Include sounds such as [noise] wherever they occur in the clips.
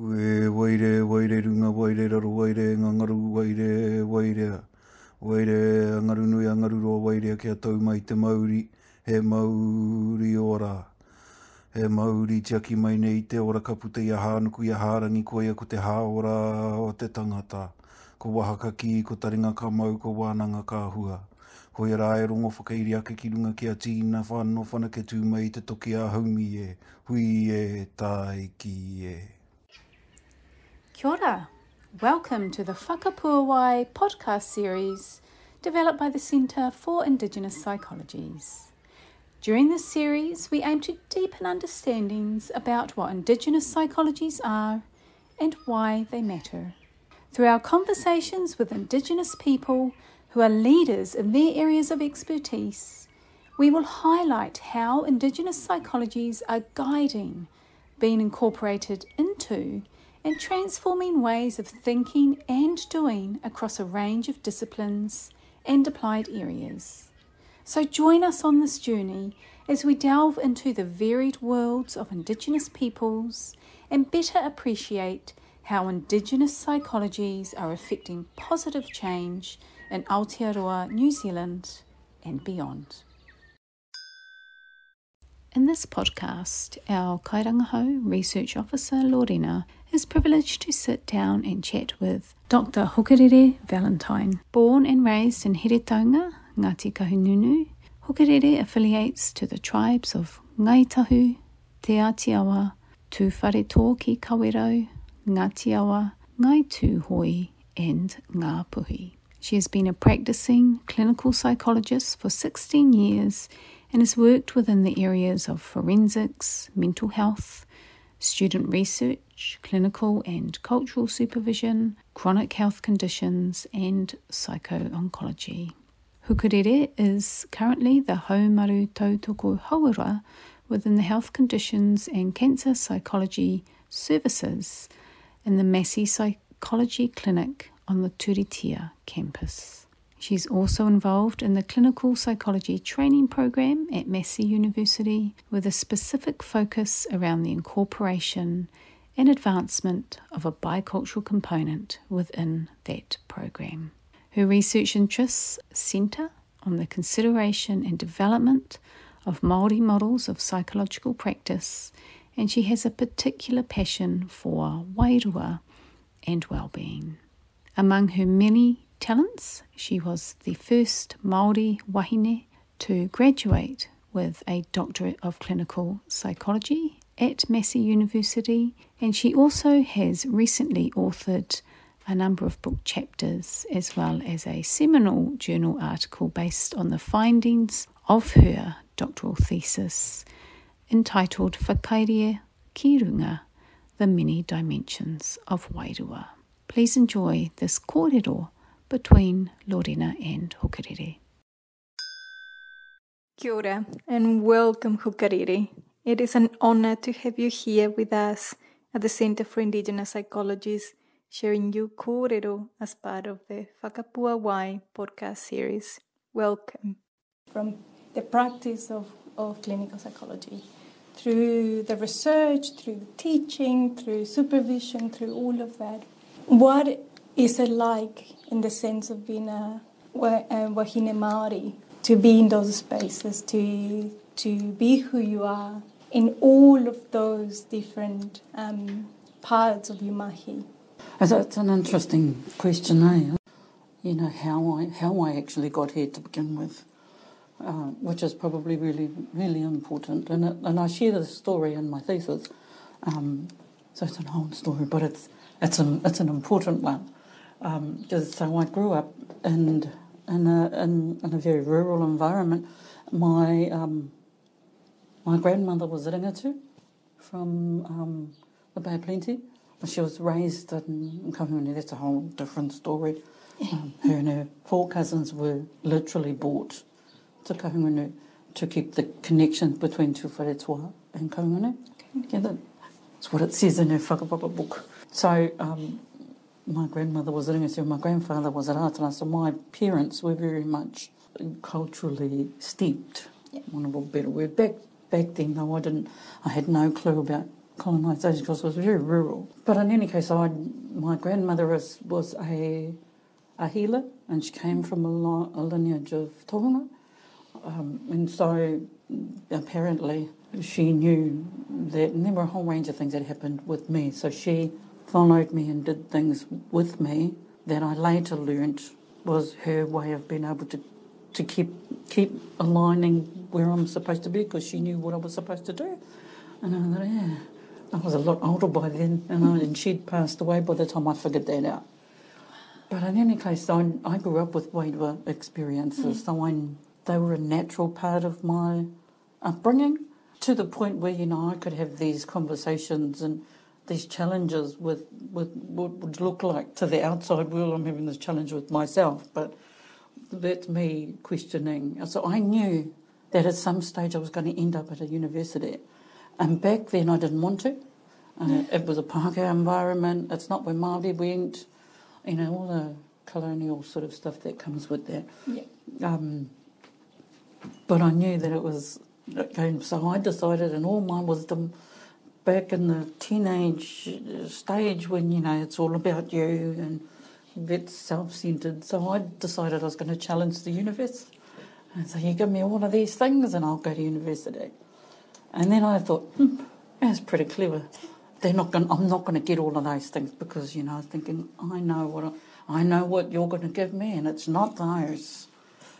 Ue waire, waire runga, waire raro, waire ngangaru, waire, waire. Waire angaru nui angaru roa waire kia tau mai te mauri, he mauri ora. He mauri tiaki mai nei te ora kapute ia hānuku ia hārangi ko ia ko te haora o te tangata. Ko wahaka ki, ko taringa ka mau, ko wānanga ka hua. Ko ia rāe rongo whakairi ake ki runga ki a tīna whāno whanake tū mai te toki a haumi e. Hui e, tai ki e. Kia ora. Welcome to the Whakapuawai podcast series developed by the Centre for Indigenous Psychologies. During this series, we aim to deepen understandings about what Indigenous psychologies are and why they matter. Through our conversations with Indigenous people who are leaders in their areas of expertise, we will highlight how Indigenous psychologies are guiding, being incorporated into, and transforming ways of thinking and doing across a range of disciplines and applied areas. So join us on this journey as we delve into the varied worlds of Indigenous peoples and better appreciate how Indigenous psychologies are affecting positive change in Aotearoa, New Zealand and beyond. In this podcast, our Kairangahau Research Officer Lorena is privileged to sit down and chat with Dr. Hukarere Valentine. Born and raised in Heretaunga, Ngāti Kahungunu, Hukarere affiliates to the tribes of Ngaitahu, Te Atiawa, Tu Wharetō ki Kawerau, Ngātiawa, Ngai and Ngāpuhi. She has been a practicing clinical psychologist for 16 years and has worked within the areas of forensics, mental health, student research, clinical and cultural supervision, chronic health conditions, and psycho-oncology. Hukarere is currently the Haumaru Tautoko Hauora within the Health Conditions and Cancer Psychology Services in the Massey Psychology Clinic on the Turitea campus. She's also involved in the clinical psychology training program at Massey University with a specific focus around the incorporation and advancement of a bicultural component within that program. Her research interests centre on the consideration and development of Māori models of psychological practice, and she has a particular passion for wairua and well-being. Among her many talents, she was the first Māori wahine to graduate with a doctorate of clinical psychology at Massey University, and she also has recently authored a number of book chapters as well as a seminal journal article based on the findings of her doctoral thesis entitled Whakairea Kirunga, The Many Dimensions of Wairua. Please enjoy this kōrero between Lorena and Hukarere. Kia ora and welcome Hukarere. It is an honor to have you here with us at the Center for Indigenous Psychologies, sharing you kōrero as part of the Whakapuawai podcast series. Welcome. From the practice of, of clinical psychology, through the research, through the teaching, through supervision, through all of that, what is it like in the sense of being a, a Wahine Māori to be in those spaces, to to be who you are in all of those different um, parts of your mahi? That's an interesting question, eh? You know how I how I actually got here to begin with, uh, which is probably really really important, and it, and I share the story in my thesis. Um, so it's an old story, but it's it's an it's an important one um, so I grew up in in a, in, in a very rural environment. My um, my grandmother was a ringatu from um, the Bay of Plenty. She was raised in Kahungunu. That's a whole different story. [laughs] Um, her and her four cousins were literally brought to Kahungunu to keep the connection between Te Wharetua and Kahungunu. Okay. Yeah, that's what it says in her whakapapa book. So um, my grandmother was a ringatu, my grandfather was a rātana, so my parents were very much culturally steeped, yeah. one of a better word. Back, back then, though, I didn't, I had no clue about colonisation because it was very rural. But in any case, I, my grandmother was, was a, a healer and she came from a, li- a lineage of tohunga. Um, and so apparently she knew that and there were a whole range of things that happened with me. So she followed me and did things with me that I later learnt was her way of being able to to keep keep aligning where I'm supposed to be because she knew what I was supposed to do. And I thought, yeah, I was a lot older by then, and, I, and she'd passed away by the time I figured that out. But in any case, I, I grew up with Wairua experiences, mm. so I, they were a natural part of my upbringing to the point where, you know, I could have these conversations and these challenges with, with what would look like to the outside world. I'm having this challenge with myself, but that's me questioning. So I knew that at some stage I was going to end up at a university. And back then I didn't want to. Uh, It was a Pākehā environment. It's not where Māori went. You know, all the colonial sort of stuff that comes with that. Yeah. Um, but I knew that it was going. So I decided, in all my wisdom, back in the teenage stage when you know it's all about you and a bit self-centered. So I decided I was going to challenge the universe. And so you give me all of these things, and I'll go to university. And then I thought, hmm, that's pretty clever. They're not going. I'm not going to get all of those things because you know I was thinking I know what I, I know what you're going to give me, and it's not those.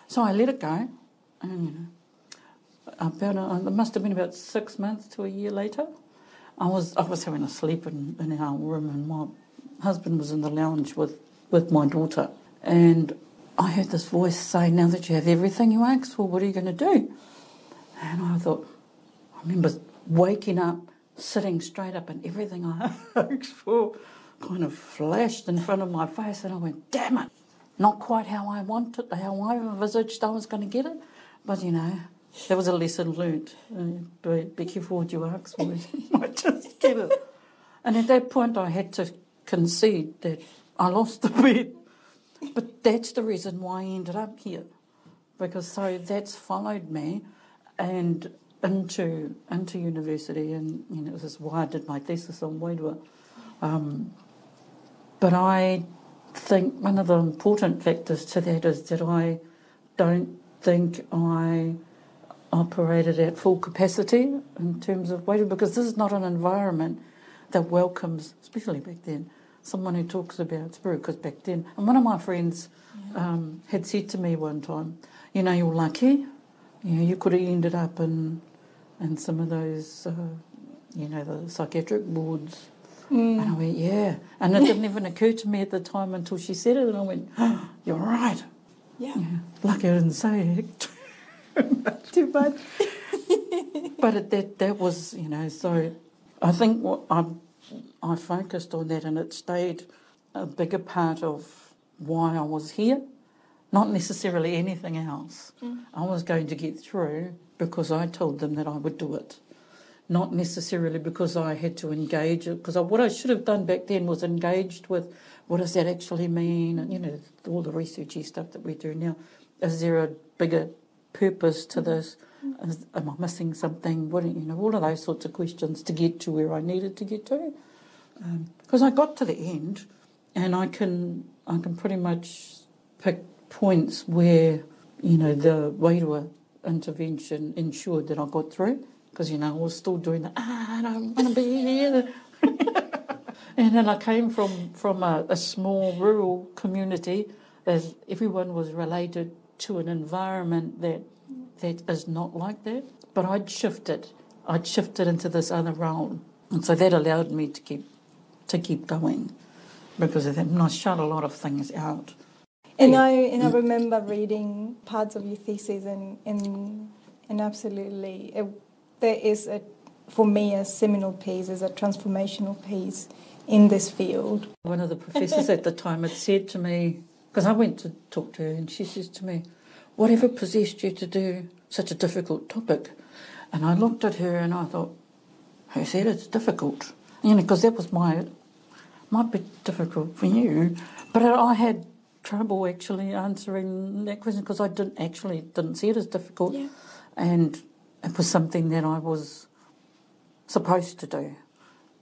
So I let it go, and you know, about a, it must have been about six months to a year later. I was I was having a sleep in, in our room, and my husband was in the lounge with with my daughter, and I heard this voice say, "Now that you have everything you asked for, what are you going to do?" And I thought, I remember waking up, sitting straight up, and everything I [laughs] asked for kind of flashed in front of my face, and I went, "Damn it! Not quite how I wanted, how I envisaged I was going to get it." But you know, there was a lesson learnt. Uh, be, be careful what you ask for; [laughs] you might just get it. And at that point, I had to concede that I lost the bet. But that's the reason why I ended up here, because so that's followed me, and into into university, and you know this is why I did my thesis on Wairua. Um, but I think one of the important factors to that is that I don't think I operated at full capacity in terms of Wairua, because this is not an environment that welcomes, especially back then, someone who talks about spirit. Because back then, and one of my friends um, had said to me one time, "You know, you're lucky. You know, you could have ended up in in some of those, uh, you know, the psychiatric wards." And I went, "Yeah," and it [laughs] didn't even occur to me at the time until she said it, and I went, oh, "You're right. Yeah. Yeah. Lucky I didn't say it." [laughs] Too bad. but it, that that was you know so I think what I I focused on that and it stayed a bigger part of why I was here, not necessarily anything else. Mm. I was going to get through because I told them that I would do it, not necessarily because I had to engage it. Because what I should have done back then was engaged with what does that actually mean, and you know all the researchy stuff that we do now. Is there a bigger purpose to mm-hmm. this? Is, am I missing something? What you know, all of those sorts of questions to get to where I needed to get to. Because I got to the end, and I can I can pretty much pick points where you know the Wairua intervention ensured that I got through. Because you know I was still doing the ah, I don't want to be here. [laughs] And then I came from, from a, a small rural community as everyone was related to an environment that that is not like that. But I'd shifted. I'd shifted into this other role. And so that allowed me to keep to keep going because of that. And I shut a lot of things out. And I and I remember reading parts of your thesis and and and absolutely it, there is a for me a seminal piece is a transformational piece in this field. One of the professors at the time had said to me, because I went to talk to her, and she says to me, Whatever possessed you to do such a difficult topic? And I looked at her and I thought, Who said it's difficult? You know, because that was my, might be difficult for you, but I had trouble actually answering that question because I didn't actually didn't see it as difficult, Yeah. and it was something that I was supposed to do.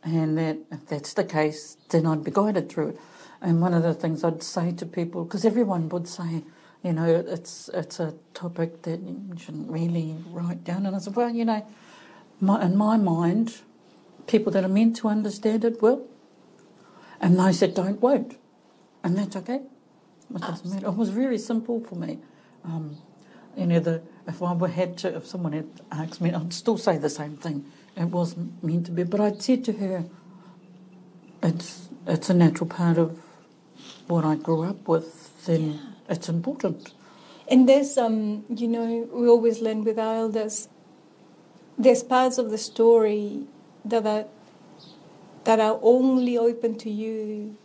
and that if that's the case, then I'd be guided through it. And one of the things I'd say to people, because everyone would say, you know, it's it's a topic that you shouldn't really write down. And I said, well, you know, my, in my mind, people that are meant to understand it will, and those that don't won't, and that's okay. It doesn't matter. It was very simple for me. Um, you know, the, if I were had to, if someone had asked me, I'd still say the same thing. It wasn't meant to be, but I'd said to her, it's it's a natural part of what I grew up with. Then Yeah. It's important. And there's, um, you know, we always learn with our elders. There's parts of the story that are that are only open to you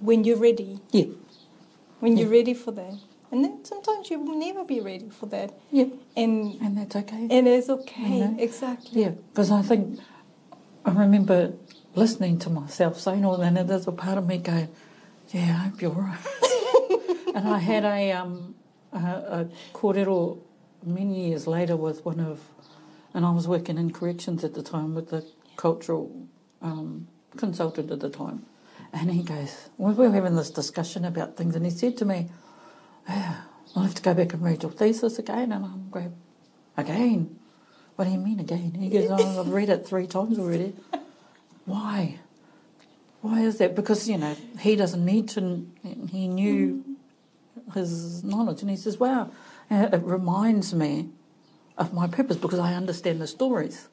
when you're ready, Yeah, when you're ready for that. And then sometimes you will never be ready for that, yeah, and and that's okay. and it's okay. You know? Exactly. Yeah, because I think I remember listening to myself saying all that, and there's a part of me going, "Yeah, I hope you're right." And I had a um a, a kōrero many years later with one of, and I was working in corrections at the time with the cultural um, consultant at the time, and he goes, we were having this discussion about things, and he said to me, yeah, "I'll have to go back and read your thesis again," and I'm going, "Again." What do you mean again? He goes, oh, I've read it three times already. [laughs] Why? Why is that? Because, you know, he doesn't need to, he knew his knowledge. And he says, wow, it reminds me of my purpose because I understand the stories.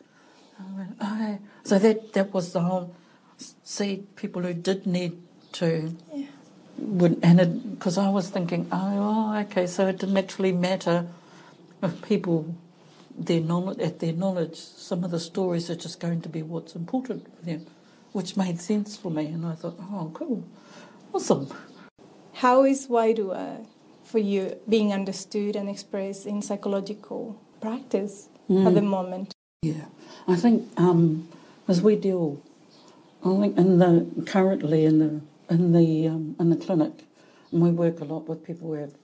Went, oh. So that, that was the whole, see, people who did need to, Yeah. would, and because I was thinking, oh, oh, okay, so it didn't actually matter if people their knowledge, at their knowledge, some of the stories are just going to be what's important for them, which made sense for me. And I thought, oh, cool, awesome. How is Wairua for you being understood and expressed in psychological practice at the moment? Yeah, I think um, as we deal, I think in the currently in the in the um, in the clinic, and we work a lot with people who have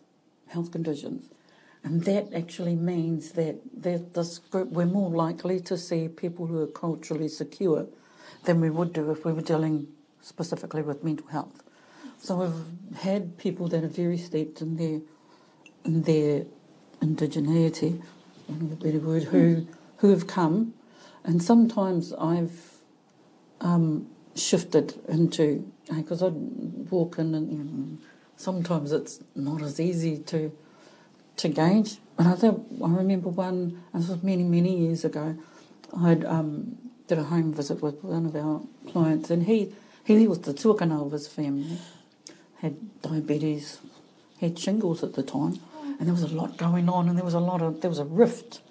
health conditions, and that actually means that that this group we're more likely to see people who are culturally secure than we would do if we were dealing specifically with mental health. So we've had people that are very steeped in their in their indigeneity, a better word, who who have come, and sometimes I've um, shifted into because I'd walk in and you know, sometimes it's not as easy to to gauge. But I think I remember one. This was many many years ago. I um, did a home visit with one of our clients, and he he was the tuakana of his family, had diabetes, had shingles at the time, and there was a lot going on, and there was a lot of there was a rift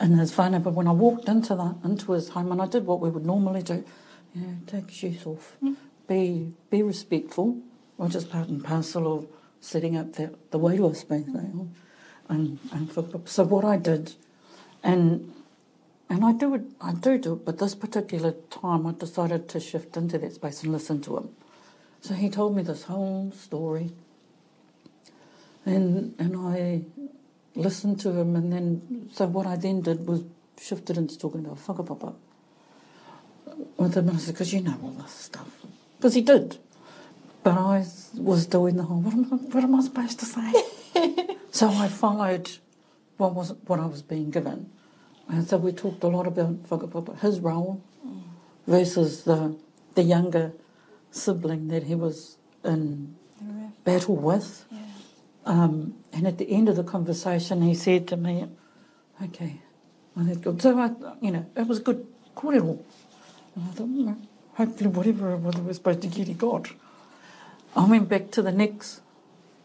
in his whānau. But when I walked into that into his home, and I did what we would normally do, you know, take shoes off, be be respectful, which is part and parcel of setting up the the way to a space. Mm. And, and for, so what I did, and and I do it, I do do it, but this particular time I decided to shift into that space and listen to him. So he told me this whole story, and and I listened to him, and then so what I then did was shifted into talking about whakapapa with him, and I said, because you know all this stuff, because he did, but I was doing the whole what am I, what am I supposed to say? [laughs] so I followed what was what I was being given. And so we talked a lot about his role versus the the younger sibling that he was in battle with. Yeah. Um, and at the end of the conversation, he said to me, "Okay, well, that's good." So I, you know, it was a good kōrero. And I thought, "Mm, hopefully, whatever it was were supposed to get, he got. I went back to the next,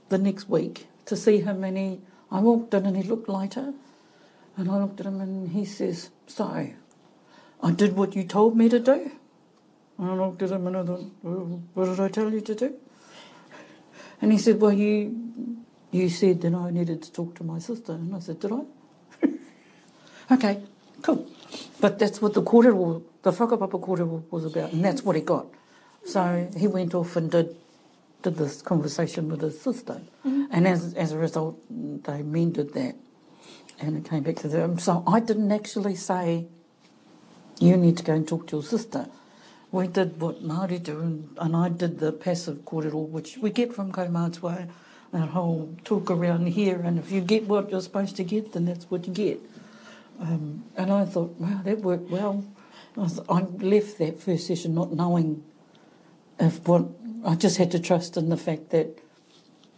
the next week to see him, and he, I walked in, and he looked lighter, and I looked at him, and he says, "So, I did what you told me to do." And I looked at him, and I thought, "Well, "What did I tell you to do?" And he said, "Well, you." You said that I needed to talk to my sister, and I said, Did I? [laughs] okay, cool. But that's what the kōrero, the whakapapa kōrero was about, and that's what he got. So he went off and did did this conversation with his sister, mm-hmm. and as as a result, they mended that, and it came back to them. So I didn't actually say, "You need to go and talk to your sister." we did what Māori do, and, and I did the passive kōrero, which we get from Kaumātua, that whole talk around here, and if you get what you're supposed to get, then that's what you get. Um, and I thought, wow, that worked well. I, th- I left that first session not knowing if what I just had to trust in the fact that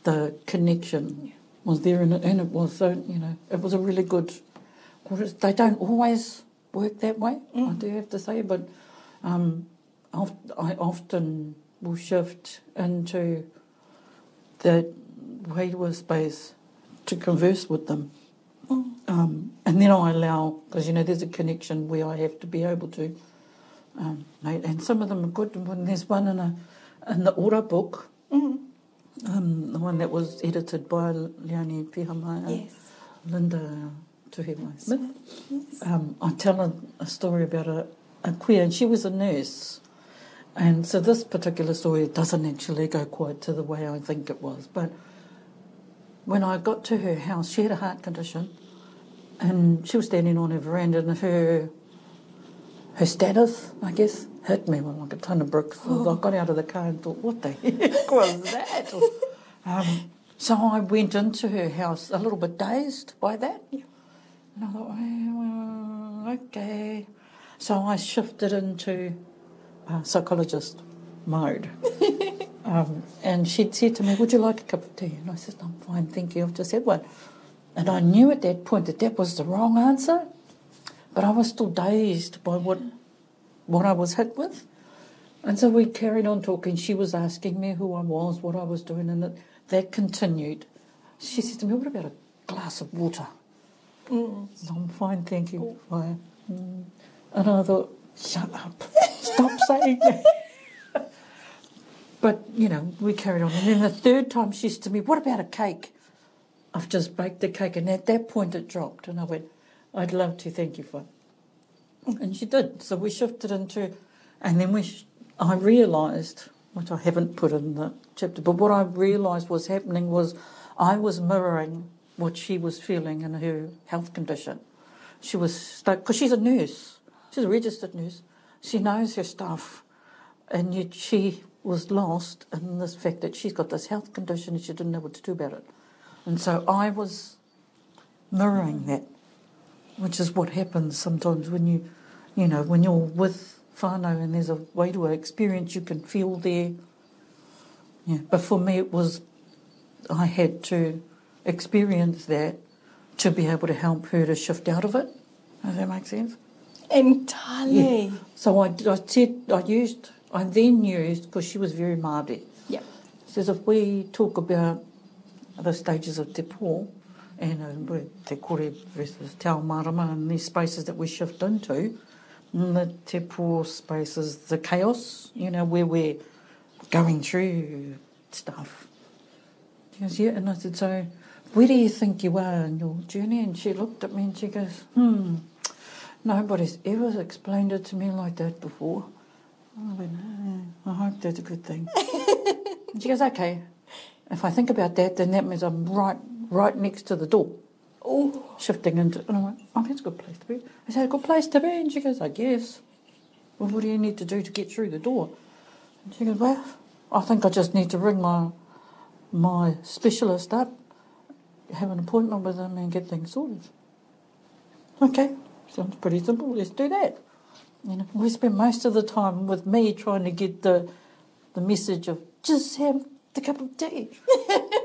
the connection was there, and it, and it was. So you know, it was a really good. They don't always work that way. I do have to say, but um, I often will shift into the Wairua space to converse with them. Um, and then I allow, because you know, there's a connection where I have to be able to. Um, and some of them are good. And there's one in a in the Ora book, um, the one that was edited by Leonie Pihama, Yes. Linda Tuhiwai Smith. Um, I tell a, a story about a, a kuia, and she was a nurse. And so this particular story doesn't actually go quite to the way I think it was. But when I got to her house, she had a heart condition, and she was standing on her veranda, and her her status, I guess, hit me with like a ton of bricks. So I got out of the car and thought, what the [laughs] heck was that? [laughs] um, so I went into her house a little bit dazed by that. And I thought, well, okay. So I shifted into uh, psychologist mode. [laughs] um, and she'd said to me, Would you like a cup of tea? And I said, I'm fine, thank you. I've just had one. And I knew at that point that that was the wrong answer, but I was still dazed by what, what I was hit with. And so we carried on talking. She was asking me who I was, what I was doing, and that, that continued. She said to me, What about a glass of water? So I'm fine, thank you. Fine. Mm. And I thought, shut up. Stop saying that. but, you know, we carried on. And then the third time she said to me, What about a cake? I've just baked a cake. And at that point it dropped. And I went, I'd love to, thank you for it, And she did. So we shifted into, and then we, sh- I realised, which I haven't put in the chapter, but what I realised was happening was I was mirroring what she was feeling in her health condition. She was stuck, because she's a nurse, she's a registered nurse. She knows her stuff, and yet she was lost in this fact that she's got this health condition and she didn't know what to do about it. And so I was mirroring that which is what happens sometimes when you, you know, when you're with whānau and there's a wairua experience you can feel there. Yeah, but for me it was, I had to experience that to be able to help her to shift out of it. Does that make sense? Entirely. So I, I said, I used, I then used, because she was very Māori, Yeah. says if we talk about the stages of te pō, and uh, te kore versus te ao marama and these spaces that we shift into, and the te pō spaces, the chaos, you know, where we're going through stuff. She goes, yeah, and I said, so where do you think you are in your journey? And she looked at me and she goes, hmm, nobody's ever explained it to me like that before. I went, "Oh, I hope that's a good thing. [laughs] and she goes, okay, if I think about that, then that means I'm right, right next to the door, Oh, shifting into. And I went, oh, that's a good place to be. I said, a good place to be. And she goes, I guess. Well, what do you need to do to get through the door? And she goes, well, I think I just need to ring my my specialist up, have an appointment with him, and get things sorted. Okay, sounds pretty simple. Let's do that. You know, we spend most of the time with me trying to get the the message of just have the cup of tea. [laughs]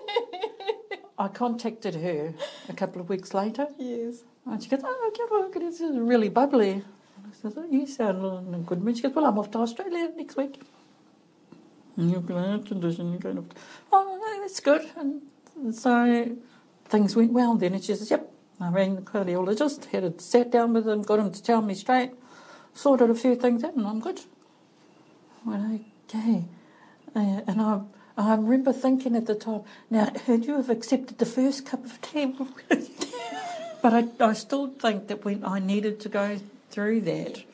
I contacted her a couple of weeks later, yes. and she goes, "Oh, okay, well, this is really bubbly." And I said, oh, "You sound good mood." She goes, "Well, I'm off to Australia next week." And you're going to condition. You're going to. Oh, that's good. And so things went well then. And she says, "Yep." I rang the cardiologist, had a sat down with him, got him to tell me straight, sorted a few things out, and I'm good. I went, okay. Uh, and I, I remember thinking at the time, now, had you have accepted the first cup of tea? [laughs] but I, I still think that when I needed to go through that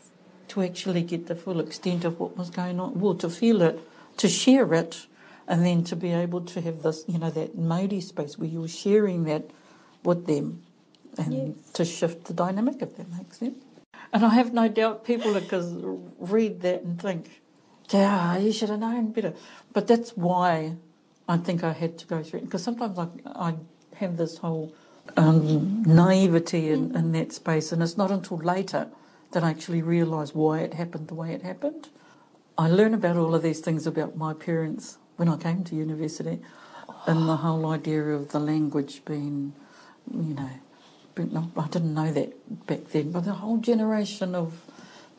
to actually get the full extent of what was going on, well, to feel it, to share it, and then to be able to have this, you know, that Māori space where you're sharing that with them and to shift the dynamic, if that makes sense. And I have no doubt people to read that and think, yeah, you should have known better. But that's why I think I had to go through it. Because sometimes I, I have this whole um, naivety in, in that space, and it's not until later that I actually realise why it happened the way it happened. I learn about all of these things about my parents when I came to university, and the whole idea of the language being, you know, I didn't know that back then, but the whole generation of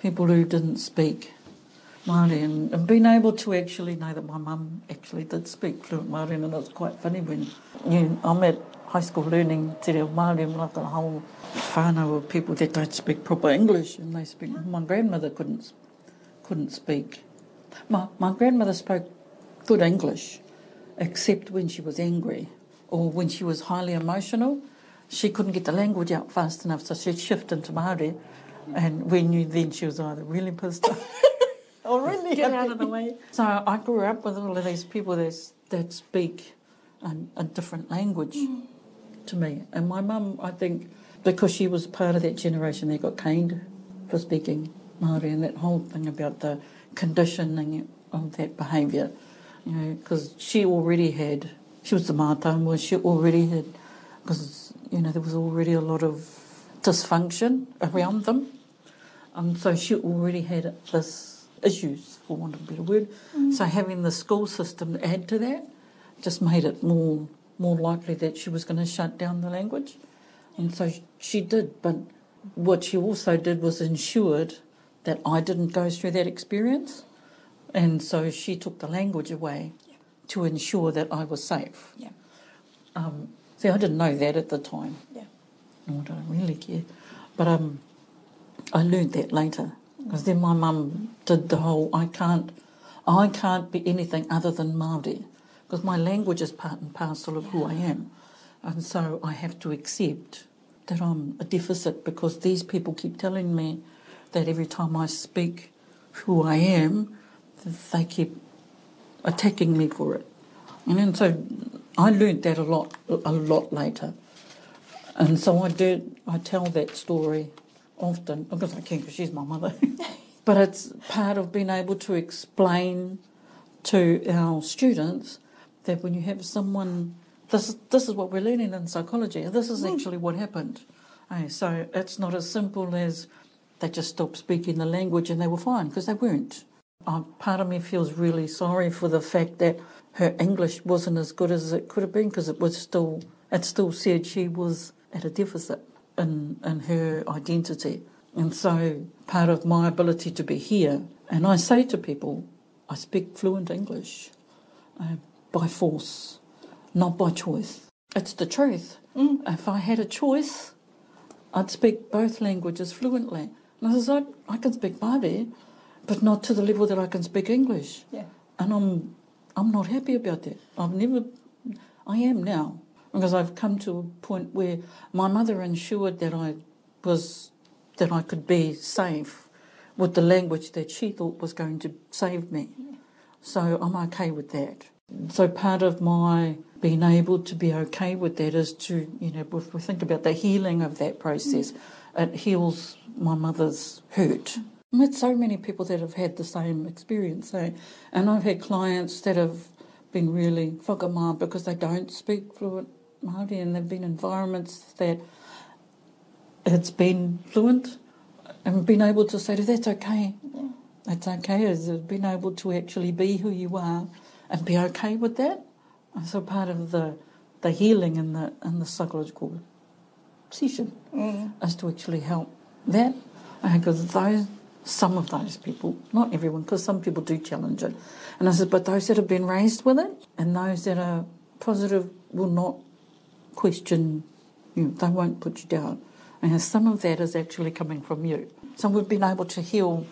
people who didn't speak Māori and, and being able to actually know that my mum actually did speak fluent Māori and it was quite funny when you know, I'm at high school learning te reo Māori and I've got a whole whānau of people that don't speak proper English and they speak, my grandmother couldn't couldn't speak. My, my grandmother spoke good English except when she was angry or when she was highly emotional. She couldn't get the language out fast enough so she'd shift into Māori and we knew then she was either really pissed off [laughs] Oh, really? Get out of the way. So I grew up with all of these people that, that speak a, a different language mm. to me. And my mum, I think, because she was part of that generation that got caned for speaking Māori and that whole thing about the conditioning of that behaviour, you know, because she already had, she was the mātāmua, she already had, because, you know, there was already a lot of dysfunction around them. And so she already had this issues, for want of a better word. Mm. So having the school system add to that just made it more more likely that she was going to shut down the language. And so she did, but what she also did was ensured that I didn't go through that experience. And so she took the language away yeah. to ensure that I was safe. Yeah. Um, see, I didn't know that at the time. Yeah. I don't really care. But um, I learned that later. Because then my mum did the whole I can't, I can't be anything other than Māori because my language is part and parcel of who I am, and so I have to accept that I'm a deficit because these people keep telling me that every time I speak who I am, they keep attacking me for it. And then so I learned that a lot, a lot later. And so I did, I tell that story often, because I can, because she's my mother. [laughs] but it's part of being able to explain to our students that when you have someone, this, this is what we're learning in psychology, this is hmm. actually what happened. Okay, so it's not as simple as they just stopped speaking the language and they were fine, because they weren't. Uh, part of me feels really sorry for the fact that her English wasn't as good as it could have been, because it was still, it still said she was at a deficit in, in her identity. And so part of my ability to be here, and I say to people, I speak fluent English uh, by force, not by choice. It's the truth. Mm. If I had a choice, I'd speak both languages fluently. And I says, I, I can speak Māori, but not to the level that I can speak English. Yeah. And I'm, I'm not happy about that. I've never, I am now because I've come to a point where my mother ensured that I was that I could be safe with the language that she thought was going to save me. So I'm okay with that. So part of my being able to be okay with that is to, you know, if we think about the healing of that process, it heals my mother's hurt. I met so many people that have had the same experience, eh? and I've had clients that have been really whakamā because they don't speak fluent Māori and there have been environments that it's been fluent and been able to say, that's okay. Yeah. That's okay. Is being able to actually be who you are and be okay with that. So part of the the healing and the and the psychological session mm. is to actually help that because those some of those people, not everyone, because some people do challenge it. And I said, but those that have been raised with it and those that are positive will not question you. They won't put you down. And some of that is actually coming from you. So we've been able to heal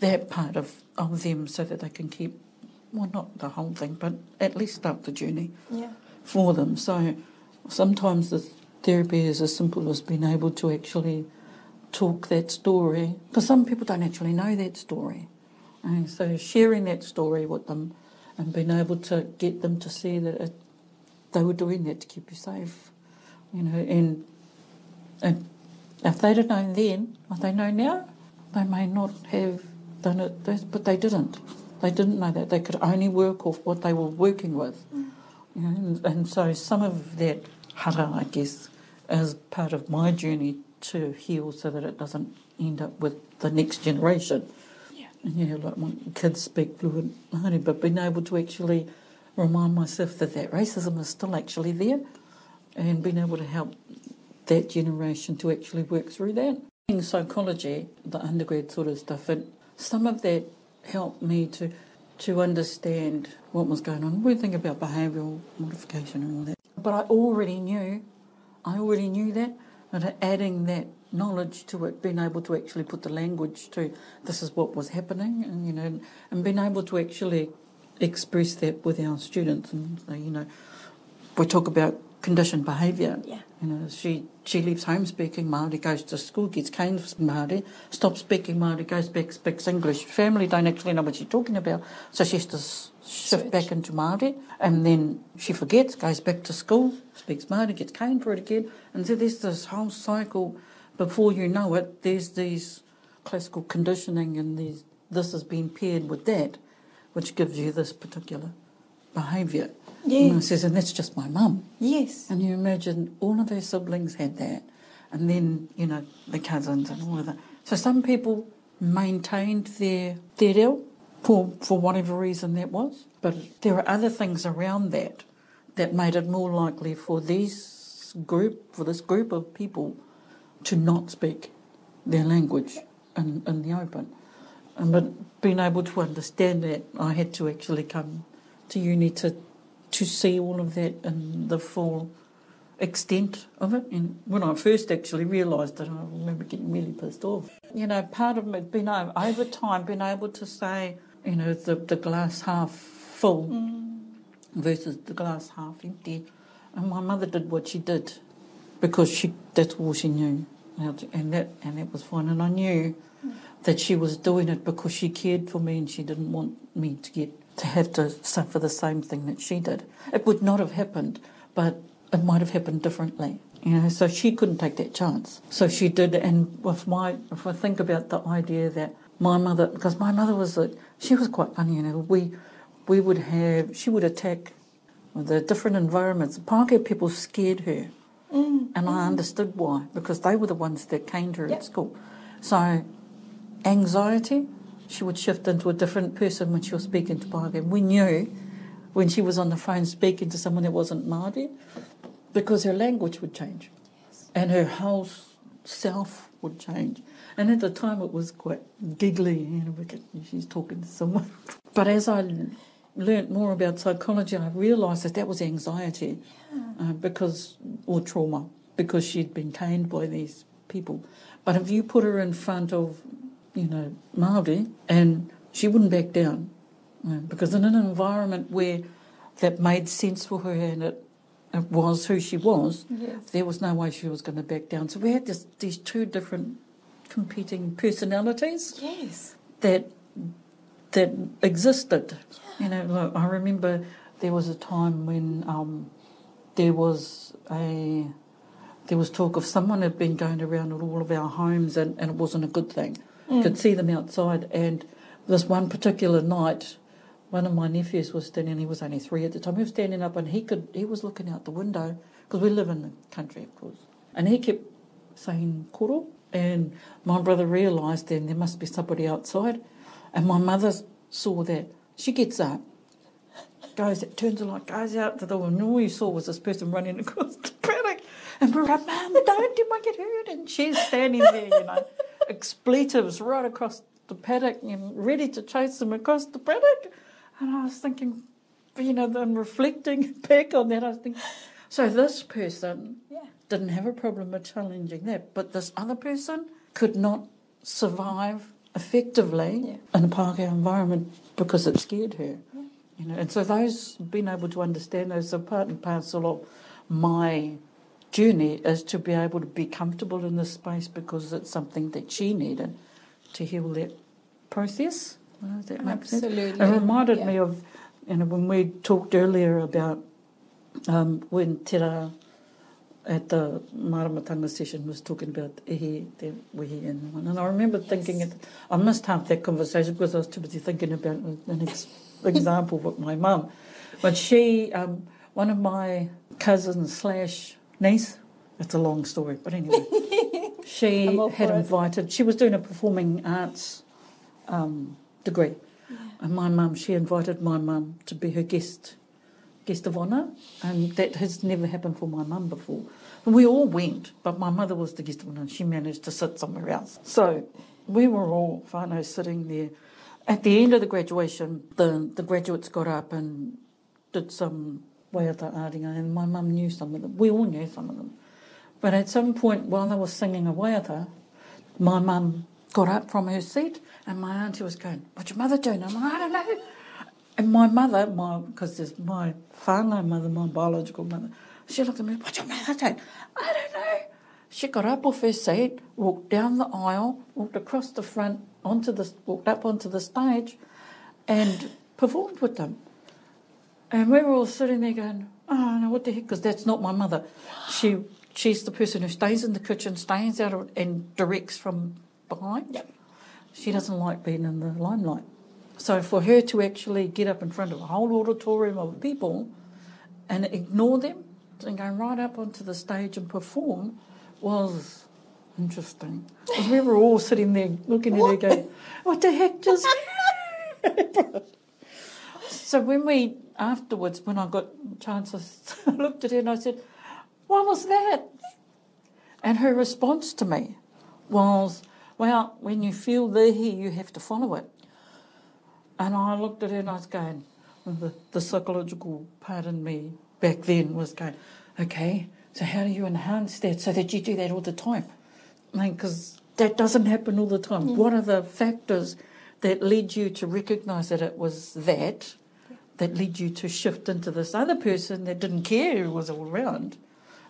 that part of, of them so that they can keep, well, not the whole thing, but at least start the journey yeah. for them. So sometimes the therapy is as simple as being able to actually talk that story, because some people don't actually know that story. And so sharing that story with them and being able to get them to see that it, they were doing that to keep you safe, you know, and, and if they'd have known then what they know now, they may not have done it, but they didn't. They didn't know that. They could only work off what they were working with. You know, and, and so some of that hara, I guess, is part of my journey to heal so that it doesn't end up with the next generation. Yeah. And yeah, like my kids speak fluent Māori, but being able to actually remind myself that that racism is still actually there and being able to help that generation to actually work through that. In psychology, the undergrad sort of stuff, and some of that helped me to to understand what was going on. We think about behavioural modification and all that. But I already knew, I already knew that, but adding that knowledge to it, being able to actually put the language to this is what was happening, and you know, and being able to actually express that with our students, and so, you know, we talk about conditioned behaviour. Yeah. You know, she she leaves home speaking Māori, goes to school, gets caned for Māori, stops speaking Māori, goes back, speaks English. Family don't actually know what she's talking about, so she has to shift Switch. back into Māori, and then she forgets, goes back to school, speaks Māori, gets caned for it again, and so there's this whole cycle. Before you know it, there's these classical conditioning, and these this has been paired with that, which gives you this particular behaviour. Yeah. And says, and that's just my mum. Yes. And you imagine all of her siblings had that, and then you know the cousins and all of that. So some people maintained their their ill for for whatever reason that was, but there are other things around that that made it more likely for this group for this group of people to not speak their language in, in the open. And but being able to understand that, I had to actually come to uni to to see all of that in the full extent of it. And when I first actually realised it, I remember getting really pissed off. You know, part of it been o- over time, being able to say, you know, the, the glass half full mm. versus the glass half empty. And my mother did what she did because she that's all she knew. And that and that was fine. And I knew that she was doing it because she cared for me and she didn't want me to get to have to suffer the same thing that she did. It would not have happened, but it might have happened differently. You know, so she couldn't take that chance. So she did, and with my, if I think about the idea that my mother, because my mother was, a, she was quite funny. You know, we, we would have, she would attack the different environments. Pākehā people scared her, mm, and I mm. understood why because they were the ones that caned her Yep. at school. So anxiety, she would shift into a different person when she was speaking to Pākehā. We knew when she was on the phone speaking to someone that wasn't Māori because her language would change and her whole self would change. And at the time it was quite giggly, you know, because she's talking to someone. [laughs] But as I learnt more about psychology, I realised that that was anxiety uh, because, or trauma, because she'd been caned by these people. But if you put her in front of, you know, Māori, and she wouldn't back down, because in an environment where that made sense for her and it, it was who she was, Yes. there was no way she was going to back down. So we had this, these two different competing personalities Yes. that that existed. You know, like, I remember there was a time when um, there was a there was talk of someone had been going around at all of our homes and, and it wasn't a good thing. Mm. Could see them outside and this one particular night one of my nephews was standing he was only three at the time he was standing up and he could he was looking out the window because we live in the country of course and he kept saying koro and my brother realised then there must be somebody outside and my mother saw that she gets up goes turns the light goes out to the door and all you saw was this person running across the paddock and we're like mum don't you might get hurt and she's standing there you know expletives right across the paddock and ready to chase them across the paddock and I was thinking you know then reflecting [laughs] back on that I was thinking so this person Yeah. didn't have a problem with challenging that, but this other person could not survive effectively Yeah. in a Pākehā environment because it scared her. You know, and so those being able to understand those are part and parcel of my journey is to be able to be comfortable in this space because it's something that she needed to heal that process. That? Absolutely. It reminded Yeah. me of, you know, when we talked earlier about um, when Te at the Maramatanga session was talking about ehe, te wehi and one. And I remember thinking, it, I missed half that conversation because I was too busy thinking about the next example with my mum. But she, um, one of my cousins slash niece, it's a long story, but anyway, [laughs] she had it. invited, she was doing a performing arts um, degree. And my mum, she invited my mum to be her guest, guest of honour, and that has never happened for my mum before. And we all went, but my mother was the guest of honour, and she managed to sit somewhere else. So we were all whānau sitting there. At the end of the graduation, the, the graduates got up and did some waiata aringa, and my mum knew some of them. We all knew some of them. But at some point, while they were singing away a waiata, my mum got up from her seat and my auntie was going, What's your mother doing? I'm like, I don't know. And my mother, my because there's my whānau mother, my biological mother, she looked at me, What's your mother doing? I don't know. She got up off her seat, walked down the aisle, walked across the front, onto the walked up onto the stage and performed with them. And we were all sitting there going, oh, no, what the heck? Because that's not my mother. She She's the person who stays in the kitchen, stays out of, and directs from behind. Yep. She doesn't like being in the limelight. So for her to actually get up in front of a whole auditorium of people and ignore them and go right up onto the stage and perform was interesting. 'Cause we were all sitting there looking at her going, what the heck just [laughs] So when we afterwards, when I got chances, I [laughs] looked at her and I said, "What was that?" And her response to me was, "Well, when you feel the he, you have to follow it." And I looked at her and I was going, the, the psychological part in me back then was going, "Okay, so how do you enhance that so that you do that all the time?" Because that doesn't happen all the time. Mm-hmm. What are the factors that led you to recognise that it was that? That led you to shift into this other person that didn't care who was all around.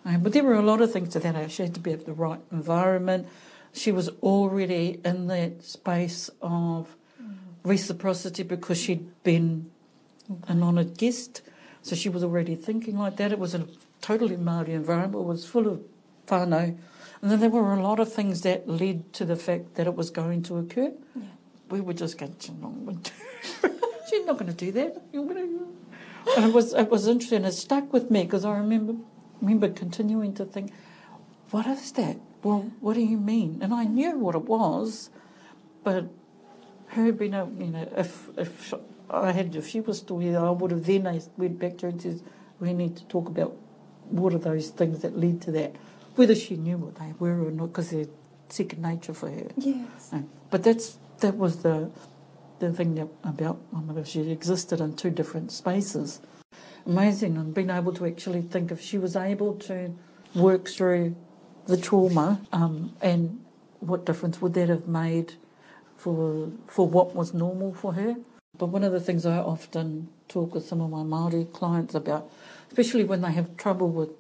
Um, but there were a lot of things to that. She had to be of the right environment. She was already in that space of reciprocity because she'd been an honoured guest. So she was already thinking like that. It was a totally Māori environment. It was full of whānau. And then there were a lot of things that led to the fact that it was going to occur. Yeah. We were just going, [laughs] she's not going to do that. You're going to... And it was, it was interesting. It stuck with me because I remember, remember continuing to think, what is that? Well, what do you mean? And I knew what it was, but her being able, you know, if, if I had, if she was still here, I would have then I went back to her and says, we need to talk about what are those things that led to that, whether she knew what they were or not, because they're second nature for her. Yes. But that's that was the the thing that, about my mother. She existed in two different spaces. Amazing, and being able to actually think if she was able to work through the trauma um, and what difference would that have made for for what was normal for her. But one of the things I often talk with some of my Maori clients about, especially when they have trouble with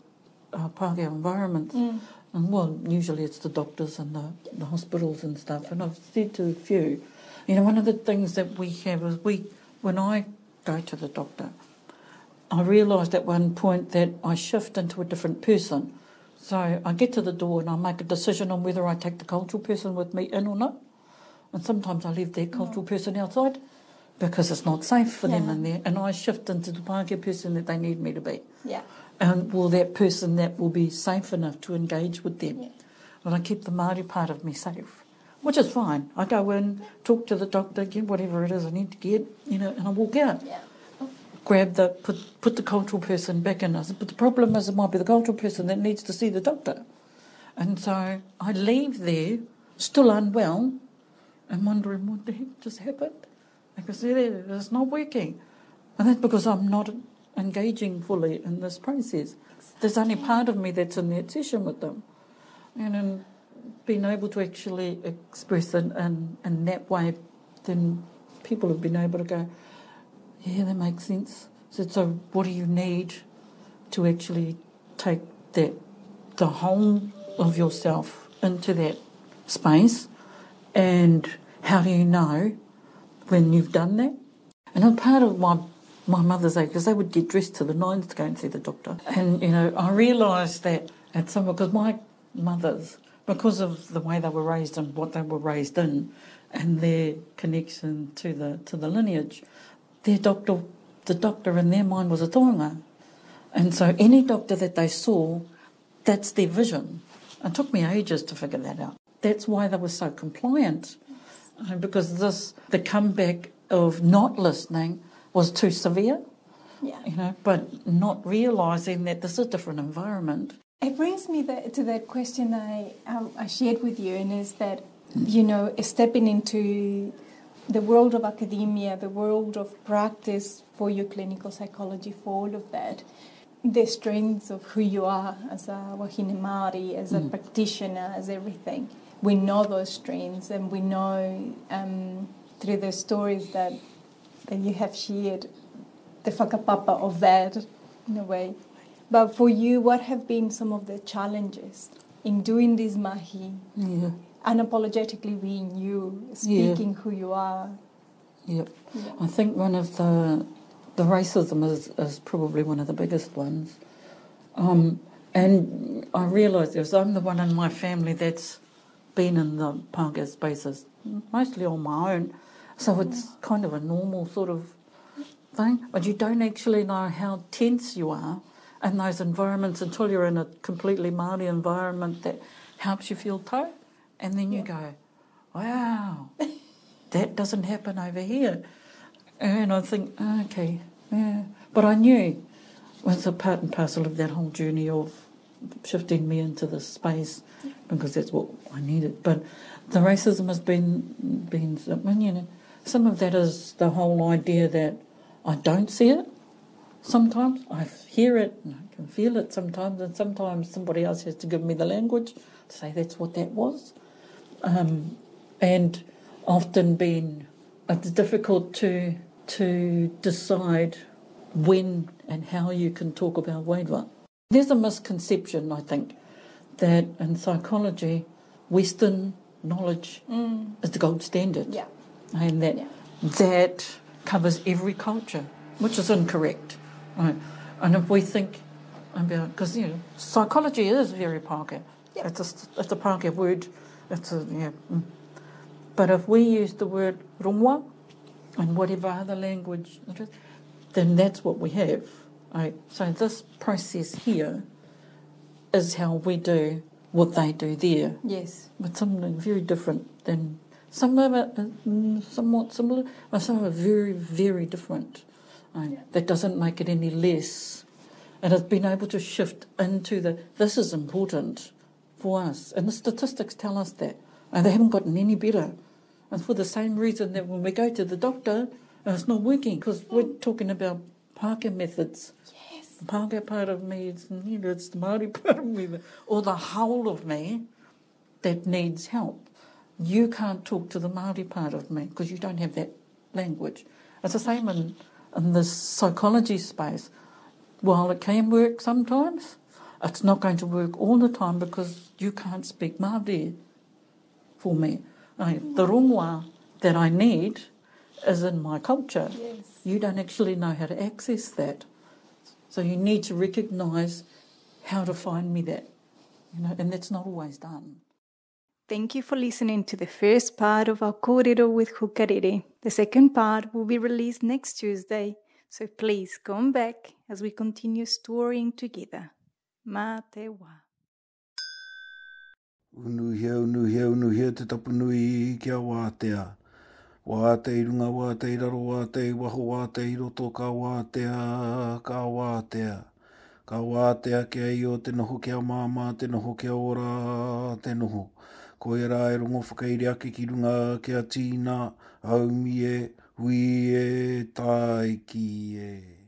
uh, Pākehā environments, Mm. and well, usually it's the doctors and the, the hospitals and stuff. And I've said to a few, you know, one of the things that we have is we, when I go to the doctor, I realised at one point that I shift into a different person. So I get to the door and I make a decision on whether I take the cultural person with me in or not. And sometimes I leave their cultural person outside because it's not safe for them in there. And I shift into the Pākehā person that they need me to be. Yeah. And will that person that will be safe enough to engage with them? Yeah. And I keep the Māori part of me safe, which is fine. I go in, talk to the doctor, get whatever it is I need to get, you know, and I walk out. Yeah. Grab the, put, put the cultural person back in. I said, but the problem is it might be the cultural person that needs to see the doctor. And so I leave there, still unwell, and wondering what the heck just happened. Because it's not working. And that's because I'm not engaging fully in this process. There's only part of me that's in that session with them. And in being able to actually express it in, in that way, then people have been able to go, yeah, that makes sense. So, so what do you need to actually take that, the whole of yourself into that space? And how do you know when you've done that? And part of my my mother's age, because they would get dressed to the nines to go and see the doctor. And, you know, I realised that at some because my mothers, because of the way they were raised and what they were raised in, and their connection to the to the lineage, their doctor, the doctor in their mind was a tohunga. And so any doctor that they saw, that's their vision. It took me ages to figure that out. That's why they were so compliant, uh, because this the comeback of not listening was too severe. Yeah. You know, but not realizing that this is a different environment. It brings me the, to that question I, um, I shared with you, and is that, you know, stepping into the world of academia, the world of practice for your clinical psychology, for all of that, the strengths of who you are as a Wahine Māori, as a practitioner, as everything. We know those strengths, and we know um, through the stories that, that you have shared the whakapapa of that, in a way. But for you, what have been some of the challenges in doing this mahi, Yeah. unapologetically being you, speaking who you are? Yep. I think one of the the racism is, is probably one of the biggest ones. Um, and I realise because I'm the one in my family that's been in the Pākehā spaces mostly on my own, so it's kind of a normal sort of thing. But you don't actually know how tense you are in those environments until you're in a completely Māori environment that helps you feel tau, and then you go, "Wow." [laughs] that doesn't happen over here. And I think, "Oh, okay, yeah. But I knew it was a part and parcel of that whole journey of shifting me into this space because that's what I needed. But the racism has been, been you know, some of that is the whole idea that I don't see it sometimes. I hear it and I can feel it sometimes, and sometimes somebody else has to give me the language to say that's what that was. Um, and often been it's difficult to to decide when and how you can talk about wairua. There's a misconception, I think, that in psychology, Western knowledge is the gold standard, Yeah. and that Yeah. that covers every culture, which is incorrect. Right? And if we think about because you know psychology is very Pākehā, Yeah. it's a it's a Pākehā word. It's a yeah. mm. But if we use the word rongoa and whatever other language, it is, then that's what we have. Right? So this process here is how we do what they do there, Yes. but something very different than some of it is mm, somewhat similar, but some of it very, very different. Right? That doesn't make it any less. And it's been able to shift into the this is important for us. And the statistics tell us that. And they haven't gotten any better. And for the same reason that when we go to the doctor, it's not working because we're talking about Pākehā methods. Yes. The Pākehā part of me, it's, you know, it's the Māori part of me, or the whole of me that needs help. You can't talk to the Māori part of me because you don't have that language. It's the same in, in the psychology space. While it can work sometimes, it's not going to work all the time because you can't speak Māori for me. I, the rongoa that I need is in my culture. Yes. You don't actually know how to access that. So you need to recognise how to find me that. You know, and that's not always done. Thank you for listening to the first part of our kōrero with Hukarere. The second part will be released next Tuesday, so please come back as we continue storying together. Mā te wā. Unuhia, unuhia, unuhia te tapu nui kia wātea. Wāte i runga, wāte i raro, wāte i waho, wāte i roto, ka wātea, ka wātea. Ka wātea kia i o te noho kia māmā, te noho kia ora, te noho. Ko e rā e rongo whakaere ake ki runga kia tīna, haumi e, hui e, tai ki e.